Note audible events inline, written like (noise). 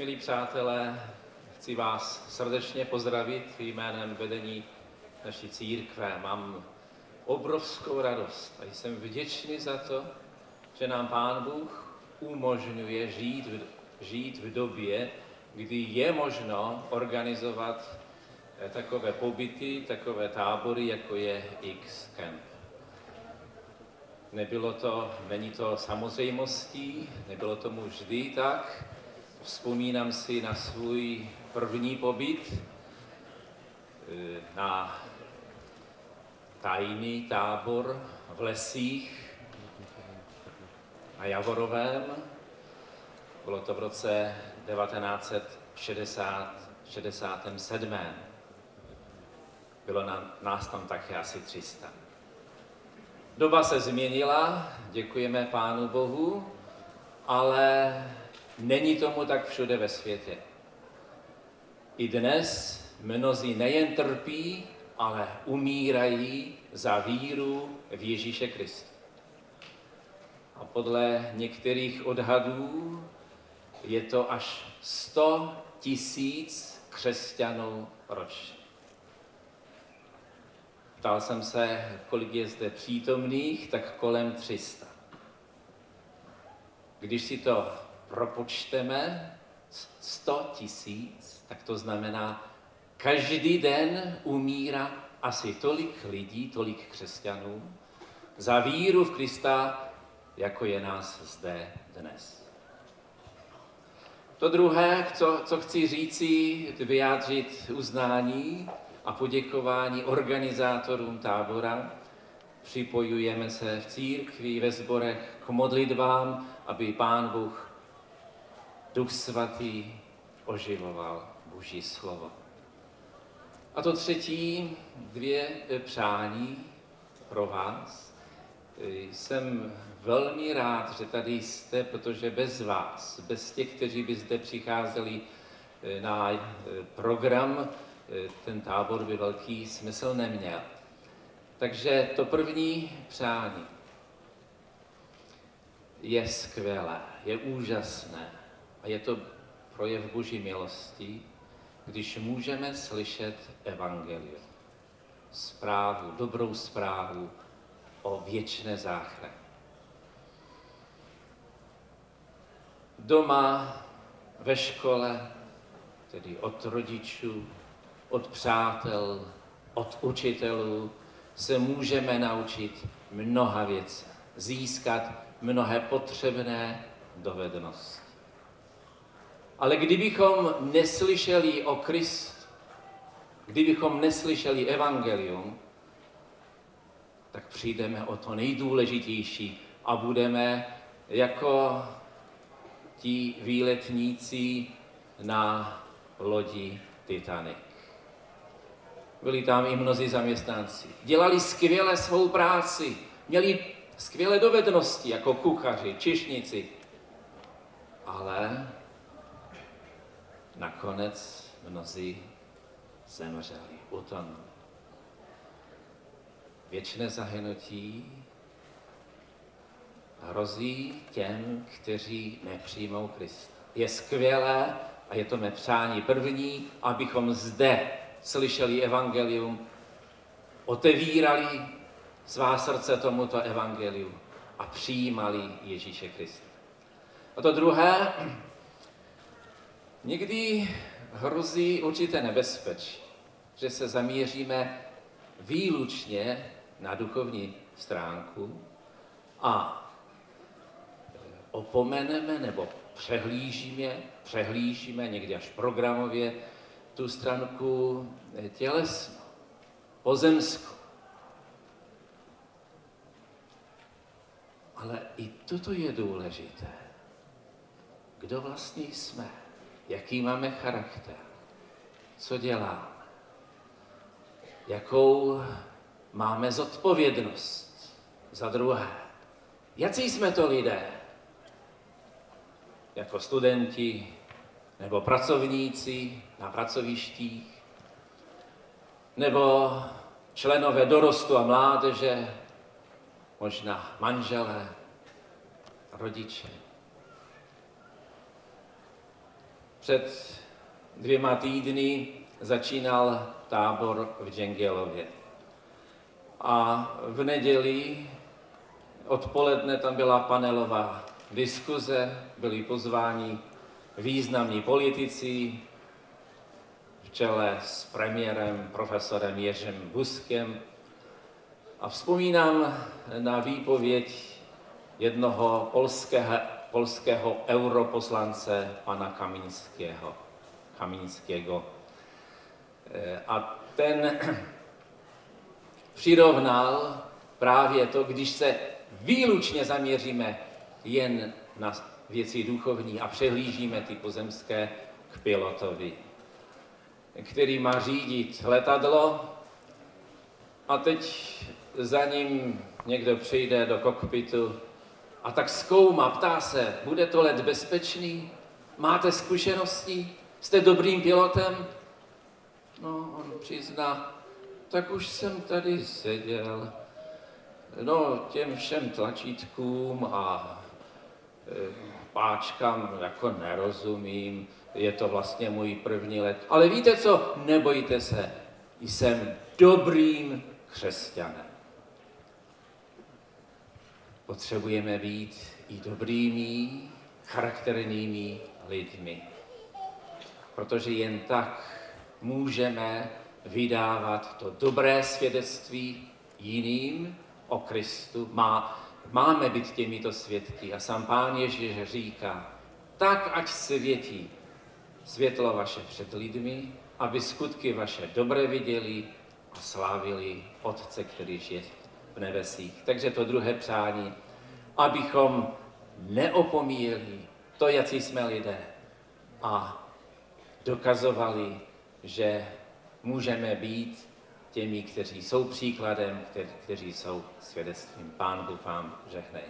Milí přátelé, chci vás srdečně pozdravit jménem vedení naší církve. Mám obrovskou radost a jsem vděčný za to, že nám Pán Bůh umožňuje žít v, žít v době, kdy je možno organizovat eh, takové pobyty, takové tábory, jako je X-Camp. Nebylo to, není to samozřejmostí, nebylo tomu vždy tak. Vzpomínám si na svůj první pobyt eh, na tajný tábor v lesích na Javorovém. Bylo to v roce 1967. Bylo na, nás tam také asi 300. Doba se změnila, děkujeme Pánu Bohu, ale není tomu tak všude ve světě. I dnes mnozí nejen trpí, ale umírají za víru v Ježíše Krista. A podle některých odhadů je to až 100 tisíc křesťanů ročně. Ptal jsem se, kolik je zde přítomných, tak kolem 300. Když si to propočteme, 100 tisíc, tak to znamená, každý den umírá asi tolik lidí, tolik křesťanů, za víru v Krista, jako je nás zde dnes. To druhé, co, co chci říci, vyjádřit uznání a poděkování organizátorům tábora. Připojujeme se v církvi, ve sborech k modlitbám, aby Pán Bůh, Duch Svatý, oživoval Boží slovo. A to třetí, dvě přání pro vás. Jsem velmi rád, že tady jste, protože bez vás, bez těch, kteří by zde přicházeli eh, na eh, program, eh, ten tábor by velký smysl neměl. Takže to první přání je skvělé, je úžasné a je to projev Boží milosti, když můžeme slyšet evangelium, zprávu, dobrou zprávu o věčné záchraně. Doma, ve škole, tedy od rodičů, od přátel, od učitelů, se můžeme naučit mnoha věcí, získat mnohé potřebné dovednosti. Ale kdybychom neslyšeli o Kristu, kdybychom neslyšeli evangelium, tak přijdeme o to nejdůležitější a budeme jako ti výletníci na lodi Titanic. Byli tam i mnozí zaměstnanci. Dělali skvěle svou práci, měli skvělé dovednosti jako kuchaři, čišnici. Ale nakonec mnozí zemřeli, utonuli. Věčné zahynutí hrozí těm, kteří nepřijmou Krista. Je skvělé a je to mé přání první, abychom zde slyšeli evangelium, otevírali svá srdce tomuto evangeliu a přijímali Ježíše Krista. A to druhé, někdy hrozí určité nebezpečí, že se zaměříme výlučně na duchovní stránku a opomeneme nebo přehlížíme, přehlížíme někdy až programově tu stránku tělesnou, pozemskou. Ale i toto je důležité. Kdo vlastně jsme? Jaký máme charakter? Co děláme? Jakou máme zodpovědnost za druhé? Jaký jsme to lidé? jako studenti nebo pracovníci na pracovištích, nebo členové dorostu a mládeže, možná manželé, rodiče. Před dvěma týdny začínal tábor v Džengelově. A v neděli odpoledne tam byla panelová diskuze, byli pozváni významní politici v čele s premiérem profesorem Ježem Buskem. A vzpomínám na výpověď jednoho polského, polského europoslance pana Kaminského. Kaminského. A ten (clears throat) přirovnal právě to, když se výlučně zaměříme jen na věci duchovní a přehlížíme ty pozemské k pilotovi, který má řídit letadlo a teď za ním někdo přijde do kokpitu a tak zkoumá, ptá se, bude to let bezpečný? Máte zkušenosti? Jste dobrým pilotem? No, on přizná, tak už jsem tady seděl. No, těm všem tlačítkům a e, páčkám jako nerozumím, je to vlastně můj první let. Ale víte co, nebojte se, jsem dobrým křesťanem. Potřebujeme být i dobrými, charakternými lidmi. Protože jen tak můžeme vydávat to dobré svědectví jiným o Kristu. Má, máme být těmito svědky. A sám Pán Ježíš říká, tak ať světí světlo vaše před lidmi, aby skutky vaše dobré viděli a slávili Otce, který je nebesích. Takže to druhé přání, abychom neopomíjeli to, jaký jsme lidé a dokazovali že můžeme být těmi, kteří jsou příkladem, kteří jsou svědectvím. Pán Bůh vám žehnej.